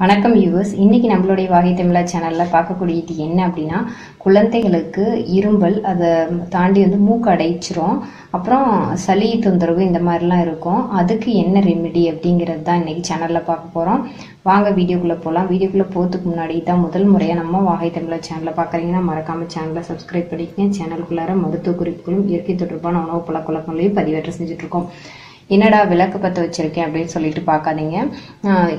வணக்கம் யூவர்ஸ் இன்றைக்கி நம்மளுடைய வாகை தமிழா சேனலில் பார்க்கக்கூடியது என்ன அப்படின்னா குழந்தைகளுக்கு இரும்பல் அதை தாண்டி வந்து மூக்கு அடைச்சிரும். அப்புறம் சளி தொந்தரவு இந்த மாதிரிலாம் இருக்கும். அதுக்கு என்ன ரெமெடி அப்படிங்கிறது தான் இன்றைக்கி சேனலில் பார்க்க போகிறோம் வாங்க வீடியோக்குள்ளே போகலாம் வீடியோக்குள்ளே போகிறதுக்கு முன்னாடி தான் முதல் முறையாக நம்ம வாகை தமிழா சேனலில் பார்க்குறீங்கன்னா மறக்காமல் சேனலை சப்ஸ்கிரைப் பண்ணிக்கங்க. சேனலுக்குள்ளார மருத்துவ குறிப்புகளும் இயற்கை தொடர்பான உணவு பழக்க பதிவேற்றம் செஞ்சுட்ருக்கோம் என்னடா விளக்கு பற்ற வச்சிருக்கேன் அப்படின்னு சொல்லிட்டு பார்க்காதீங்க.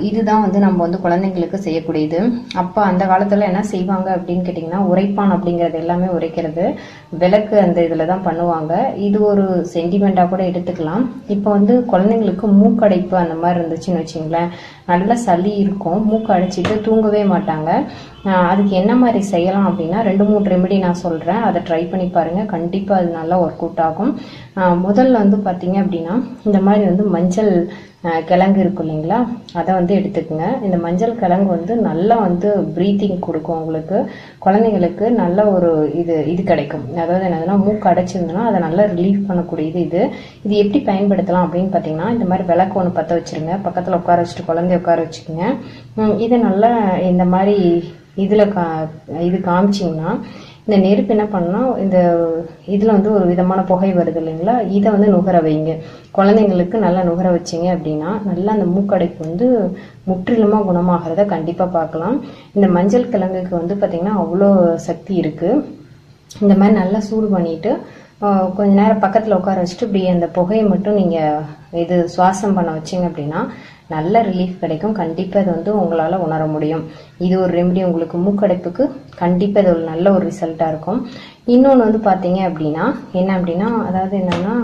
இதுதான் வந்து நம்ம வந்து குழந்தைங்களுக்கு செய்யக்கூடியது. அப்போ அந்த காலத்தில் என்ன செய்வாங்க அப்படின்னு கேட்டிங்கன்னா உரைப்பான் அப்படிங்கிறது எல்லாமே உரைக்கிறது. விளக்கு அந்த இதில் தான் பண்ணுவாங்க. இது ஒரு சென்டிமெண்ட்டாக கூட எடுத்துக்கலாம். இப்போ வந்து குழந்தைங்களுக்கு மூக்கடைப்பு அந்த மாதிரி இருந்துச்சுன்னு வச்சுங்களேன். நல்ல சளி இருக்கும் மூக்கு அடைச்சிட்டு தூங்கவே மாட்டாங்க. அதுக்கு என்ன மாதிரி செய்யலாம் அப்படின்னா ரெண்டு மூணு ரெமெடி நான் சொல்கிறேன் அதை ட்ரை பண்ணி பாருங்கள் கண்டிப்பாக அது நல்லா ஒர்க் அவுட் ஆகும். ஆஹ் முதல்ல வந்து பார்த்தீங்க அப்படின்னா இந்த மாதிரி வந்து மஞ்சள் கிழங்கு இருக்கும் இல்லைங்களா? அதை வந்து எடுத்துக்கோங்க. இந்த மஞ்சள் கிழங்கு வந்து நல்லா வந்து ப்ரீத்திங் கொடுக்கும் உங்களுக்கு. குழந்தைங்களுக்கு நல்ல ஒரு இது இது கிடைக்கும். அதாவது என்னதுன்னா மூக்கு அடைச்சிருந்ததுன்னா அதை நல்லா ரிலீஃப் பண்ணக்கூடியது இது. இது எப்படி பயன்படுத்தலாம் அப்படின்னு பார்த்தீங்கன்னா இந்த மாதிரி விளக்கு ஒன்று பற்ற வச்சிருங்க. பக்கத்தில் உட்கார வச்சுட்டு குழந்தைய உட்கார வச்சுக்கோங்க. இதை நல்லா இந்த மாதிரி இதில் கா இது காமிச்சிங்கன்னா இந்த நெருப்பு என்ன பண்ணால் இந்த இதில் வந்து ஒரு விதமான புகை வருது இல்லைங்களா? இதை வந்து நுகர வைங்க. குழந்தைங்களுக்கு நல்லா நுகர வச்சிங்க அப்படின்னா நல்லா அந்த மூக்கடைப்பு வந்து முற்றிலுமாக குணமாகிறத கண்டிப்பாக பார்க்கலாம் இந்த மஞ்சள் கிழங்குக்கு வந்து பார்த்திங்கன்னா அவ்வளோ சக்தி இருக்குது இந்த மாதிரி நல்லா சூடு பண்ணிட்டு கொஞ்ச நேரம் பக்கத்தில் உட்கார வச்சுட்டு இப்படி அந்த புகையை மட்டும் நீங்கள் இது சுவாசம் பண்ண வச்சிங்க அப்படின்னா நல்ல ரிலீஃப் கிடைக்கும். கண்டிப்பாக இது வந்து உங்களால் உணர முடியும். இது ஒரு ரெமெடி உங்களுக்கு மூக்கடைப்புக்கு கண்டிப்பாக இது ஒரு நல்ல ஒரு ரிசல்ட்டாக இருக்கும். இன்னொன்று வந்து பார்த்தீங்க அப்படின்னா என்ன அப்படின்னா அதாவது என்னென்னா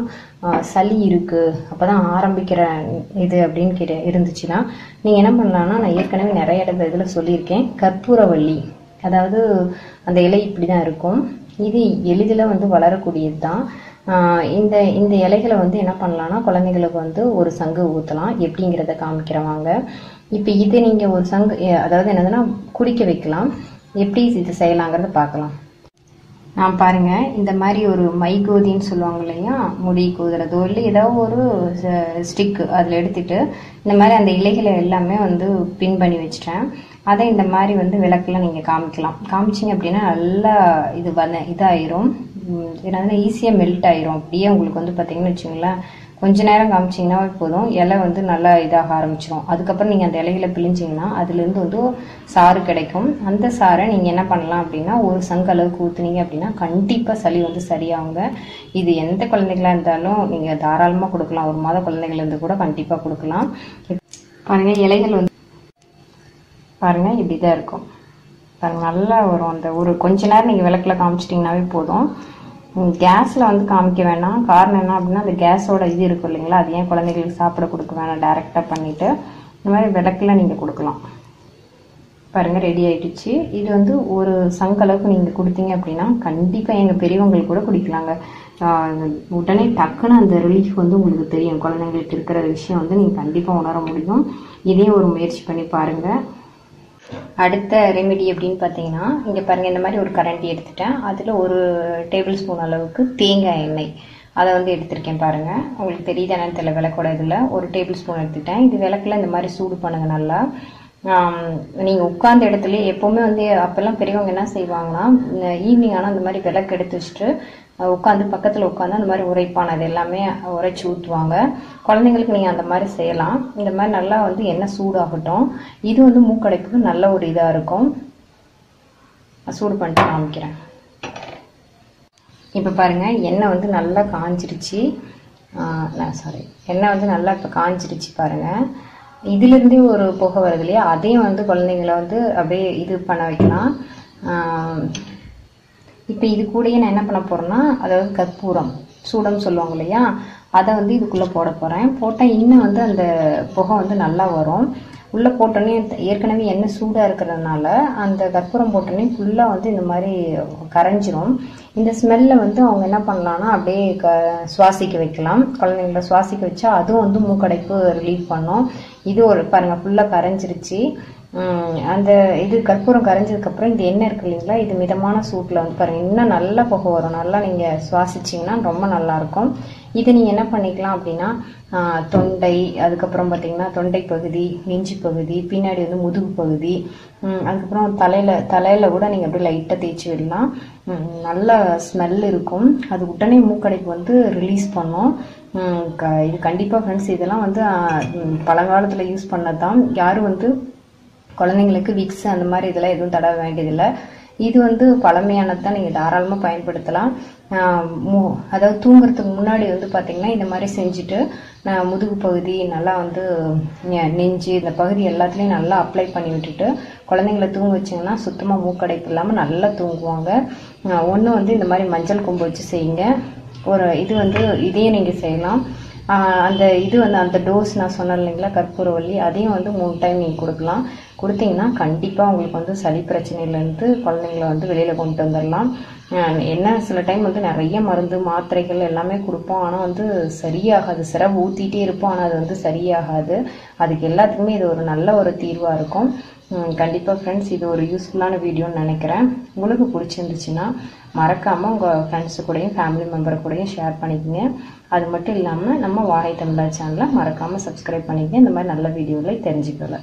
சளி இருக்குது அப்போ தான் ஆரம்பிக்கிற இது அப்படின்னு கேட்டு இருந்துச்சுன்னா நீங்கள் என்ன பண்ணலான்னா நான் ஏற்கனவே நிறைய இடத்துல இதில் சொல்லியிருக்கேன். கற்பூரவள்ளி. அதாவது அந்த இலை இப்படி தான் இருக்கும். இது எளிதில் வந்து வளரக்கூடியது தான் இந்த இந்த இலைகளை வந்து என்ன பண்ணலாம்னா குழந்தைங்களுக்கு வந்து ஒரு சங்கு ஊற்றலாம் எப்படிங்கிறத காமிக்கிறவாங்க. இப்போ இது நீங்கள் ஒரு சங்கு அதாவது என்னதுன்னா குடிக்க வைக்கலாம். எப்படி இது செய்யலாங்கிறத பார்க்கலாம். நான் பாருங்க இந்த மாதிரி ஒரு மை கோதின்னு சொல்லுவாங்க இல்லையா? முடி கோதுறதோ இல்லை ஏதாவது ஒரு ஸ்டிக்கு அதில் எடுத்துட்டு இந்த மாதிரி அந்த இலைகளை எல்லாமே வந்து பின் பண்ணி வச்சிட்டேன். அதை இந்த மாதிரி வந்து விளக்கில் நீங்கள் காமிக்கலாம். காமிச்சிங்க அப்படின்னா நல்லா இது வந்த இதாயிரும். உம், ஈஸியாக மெல்ட் ஆயிரும். அப்படியே உங்களுக்கு வந்து பார்த்தீங்கன்னு வச்சுங்களேன் கொஞ்ச நேரம் காமிச்சிங்கன்னாவே போதும். இலை வந்து நல்லா இதாக ஆரம்பிச்சிடும் அதுக்கப்புறம் நீங்கள் அந்த இலையில பிழிஞ்சிங்கன்னா அதுலேருந்து வந்து சாறு கிடைக்கும். அந்த சாறை நீங்கள் என்ன பண்ணலாம் அப்படின்னா ஒரு சங்கு அளவுக்கு ஊற்றுனீங்க அப்படின்னா கண்டிப்பாக சளி வந்து சரியாகுங்க. இது எந்த குழந்தைகளாக இருந்தாலும் நீங்கள் தாராளமாக கொடுக்கலாம். ஒரு மாத குழந்தைகள்லேருந்து கூட கண்டிப்பாக கொடுக்கலாம். பாருங்க இலைகள் வந்து பாருங்க இப்படி தான் இருக்கும். பாருங்க நல்லா வரும். அந்த ஒரு கொஞ்ச நேரம் நீங்கள் விளக்கில் காமிச்சிட்டிங்கனாவே போதும். கேஸில் வந்து காமிக்க வேணாம். காரணம் என்ன அப்படின்னா அந்த கேஸோட இது இருக்கும் இல்லைங்களா? அது ஏன் குழந்தைகளுக்கு சாப்பிட கொடுக்க வேணாம்? டைரெக்டாக பண்ணிவிட்டு இந்த மாதிரி விளக்குல நீங்கள் கொடுக்கலாம். பாருங்க ரெடி ஆகிடுச்சு இது வந்து ஒரு சங்களவுக்கு நீங்கள் கொடுத்தீங்க அப்படின்னா கண்டிப்பாக எங்கள் பெரியவங்களுக்கு கூட குடிக்கலாங்க. உடனே டக்குன்னு அந்த ரிலீஃப் வந்து உங்களுக்கு தெரியும். குழந்தைங்களுக்கு இருக்கிற விஷயம் வந்து நீங்கள் கண்டிப்பாக உணர முடியும். இதையும் ஒரு முயற்சி பண்ணி பாருங்கள் அடுத்த ரெமெடி அப்படின்னு பார்த்தீங்கன்னா இங்கே பாருங்கள் இந்த மாதிரி ஒரு கரண்டி எடுத்துட்டேன். அதில் ஒரு டேபிள் ஸ்பூன் அளவுக்கு தேங்காய் எண்ணெய். அதை வந்து எடுத்திருக்கேன் பாருங்கள் உங்களுக்கு தெரியுது என்னன்னு தெரியல விளக்கோட இதில். ஒரு டேபிள் ஸ்பூன் எடுத்துட்டேன். இது விளக்குல இந்த மாதிரி சூடு பண்ணுங்க நல்லா. நீங்கள் உட்கார்ந்த இடத்துல எப்போவுமே வந்து அப்போல்லாம் பெரியவங்க என்ன செய்வாங்கன்னா ஈவினிங் ஆனால் அந்த மாதிரி விளக்கு எடுத்து வச்சுட்டு உட்காந்து பக்கத்தில் உட்காந்து அந்த மாதிரி உரைப்பானது அது எல்லாமே உரைச்சி ஊற்றுவாங்க குழந்தைங்களுக்கு நீங்கள் அந்த மாதிரி செய்யலாம். இந்த மாதிரி நல்லா வந்து எண்ணெய் சூடாகட்டும். இது வந்து மூக்கடைப்புக்கு நல்ல ஒரு இதாக இருக்கும். சூடு பண்ணிட்டு காமிக்கிறேன். இப்போ பாருங்க எண்ணெய் வந்து நல்லா காஞ்சிருச்சு. சாரி எண்ணெய் வந்து நல்லா இப்போ காஞ்சிருச்சு பாருங்க. இதுலேருந்தே ஒரு புகை வருது இல்லையா? அதையும் வந்து குழந்தைங்கள வந்து அப்படியே இது பண்ண வைக்கலாம். இப்போ இது கூடயே நான் என்ன பண்ண போகிறேன்னா அதாவது கற்பூரம் சூடம் சொல்லுவாங்க இல்லையா? அதை வந்து இதுக்குள்ளே போட போகிறேன் போட்டால் இன்னும் வந்து அந்த புகை வந்து நல்லா வரும். உள்ளே போட்டோன்னே ஏற்கனவே எண்ணெய் சூடாக இருக்கிறதுனால அந்த கற்பூரம் போட்டோன்னே ஃபுல்லாக வந்து இந்த மாதிரி கரைஞ்சிரும். இந்த ஸ்மெல்லை வந்து அவங்க என்ன பண்ணலாம்னா அப்படியே க சுவாசிக்க வைக்கலாம். குழந்தைங்கள சுவாசிக்க வச்சா அதுவும் வந்து மூக்கடைப்பு ரிலீஃப் பண்ணும். இது ஒரு பாருங்கள் ஃபுல்லாக கரைஞ்சிருச்சு. அந்த இது கற்பூரம் கரைஞ்சதுக்கப்புறம் இது எண்ணெய் இருக்கு இல்லைங்களா? இது மிதமான சூட்டில் வந்து பாருங்கள் இன்னும் நல்லா புகை வரும். நல்லா நீங்கள் சுவாசிச்சிங்கன்னா ரொம்ப நல்லாயிருக்கும் இதை நீங்கள் என்ன பண்ணிக்கலாம் அப்படின்னா தொண்டை அதுக்கப்புறம் பார்த்தீங்கன்னா தொண்டை பகுதி நெஞ்சு பகுதி பின்னாடி வந்து முதுகு பகுதி அதுக்கப்புறம் தலையில் தலையில் கூட நீங்கள் அப்படியே லைட்டாக தேய்ச்சி விடலாம். நல்ல ஸ்மெல் இருக்கும். அது உடனே மூக்கடைப்பு வந்து ரிலீஸ் பண்ணும். க- இது கண்டிப்பாக ஃப்ரெண்ட்ஸ் இதெல்லாம் வந்து பழங்காலத்தில் யூஸ் பண்ணது தான் யாரும் வந்து குழந்தைங்களுக்கு விக்ஸ் அந்த மாதிரி இதெல்லாம் எதுவும் தடவ வேண்டியதில்லை. இது வந்து பழமையானது தான் நீங்கள் தாராளமாக பயன்படுத்தலாம் அதாவது தூங்குறதுக்கு முன்னாடி வந்து பார்த்தீங்கன்னா இந்த மாதிரி செஞ்சுட்டு நான் முதுகு பகுதி நல்லா வந்து நெஞ்சு இந்த பகுதி எல்லாத்துலேயும் நல்லா அப்ளை பண்ணி விட்டுட்டு குழந்தைங்கள தூங்க வச்சிங்கன்னா சுத்தமாக மூக்கடைப்பு இல்லாமல் நல்லா தூங்குவாங்க. ஒன்று வந்து இந்த மாதிரி மஞ்சள் கொம்பு வச்சு செய்யுங்க. ஒரு இது வந்து இதையும் நீங்கள் செய்யலாம். அந்த இது வந்து அந்த டோஸ் நான் சொன்னேன் இல்லைங்களா கற்பூரவள்ளி அதையும் வந்து மூணு டைம் நீங்கள் கொடுக்கலாம். கொடுத்தீங்கன்னா கண்டிப்பாக உங்களுக்கு வந்து சளி பிரச்சனையிலேருந்து குழந்தைங்கள வந்து வெளியில் கொண்டு வந்துடலாம் என்ன சில டைம் வந்து நிறைய மருந்து மாத்திரைகள் எல்லாமே கொடுப்போம். ஆனால் வந்து சரியாகாது. சிரப் ஊற்றிட்டே இருப்போம். ஆனால் அது வந்து சரியாகாது. அதுக்கு எல்லாத்துக்குமே இது ஒரு நல்ல ஒரு தீர்வாக இருக்கும். கண்டிப்பாக ஃப்ரெண்ட்ஸ் இது ஒரு யூஸ்ஃபுல்லான வீடியோன்னு நினைக்கிறேன். உங்களுக்கு பிடிச்சிருந்துச்சுன்னா மறக்காமல் உங்கள் ஃப்ரெண்ட்ஸு கூடயும் ஃபேமிலி மெம்பர் கூடயும் ஷேர் பண்ணிக்கங்க. அது மட்டும் இல்லாமல் நம்ம வாகை தமிழா சேனலை மறக்காமல் சப்ஸ்கிரைப் பண்ணிக்கங்க. இந்த மாதிரி நல்ல வீடியோவில் தெரிஞ்சுக்கலை